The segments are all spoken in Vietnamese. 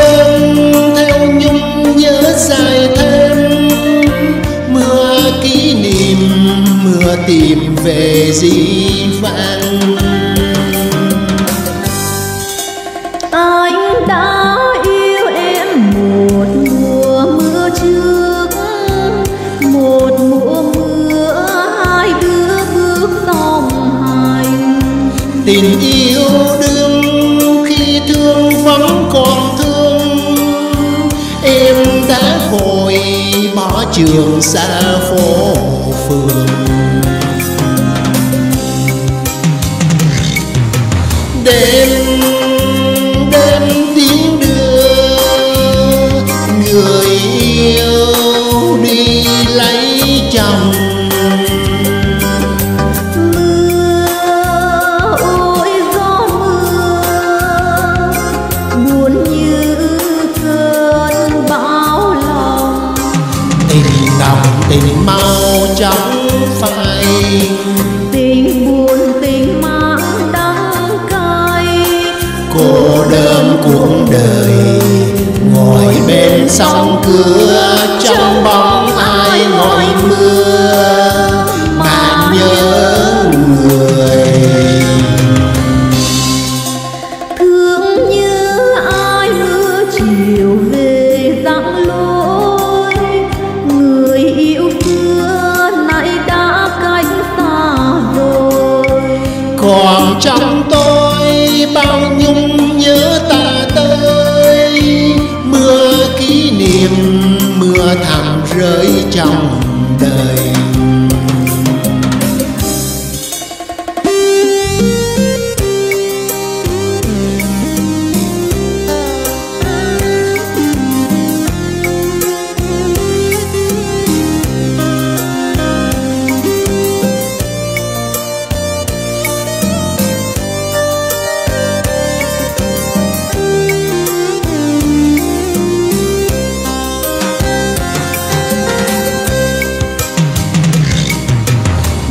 đêm theo nhung nhớ dài thêm. Mưa kỷ niệm mưa tìm về gì vang. Anh đã yêu em một mùa mưa trước một mùa mưa hai đứa bước đồng hành. Tình yêu đương khi thương vắng cô trường xa phố phường. Đêm đêm tiếng đưa người yêu đi lấy chồng. Tình buồn tình mang đắng cay. Cô đơn cuộc đời ngồi bên sông cửa trong bóng ai ngồi mưa mà nhớ người. Thương như ai mưa chiều về dặn lối còn trong tôi bao nhung nhớ ta tới. Mưa kỷ niệm, mưa thầm rơi trong đời.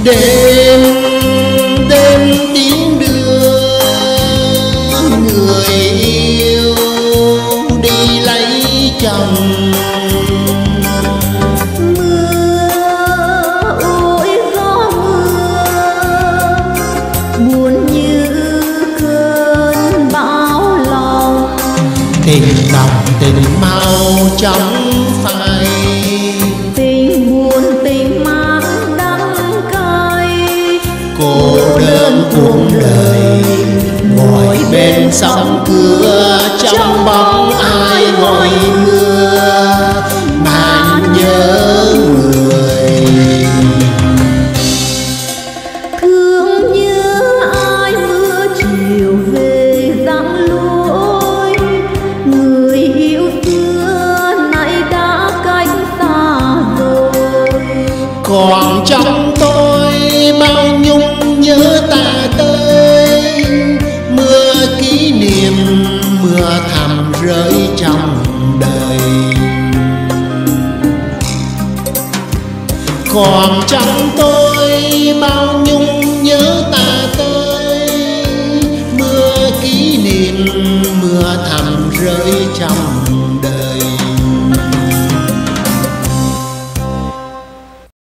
Đêm đêm tiếng đưa người yêu đi lấy chồng. Mưa ôi gió mưa buồn như cơn bão lòng tình nồng tình mau chóng phai cô đơn cuộc đời. Ngồi bên sông cửa trong bóng ai ngồi mưa mà nhớ người. Thương như ai mưa chiều về dặn lối. Người yêu xưa nay đã cách xa rồi. Còn trong mưa thầm rơi trong đời. Còn trong tôi bao nhung nhớ ta tới, mưa kỷ niệm mưa thầm rơi trong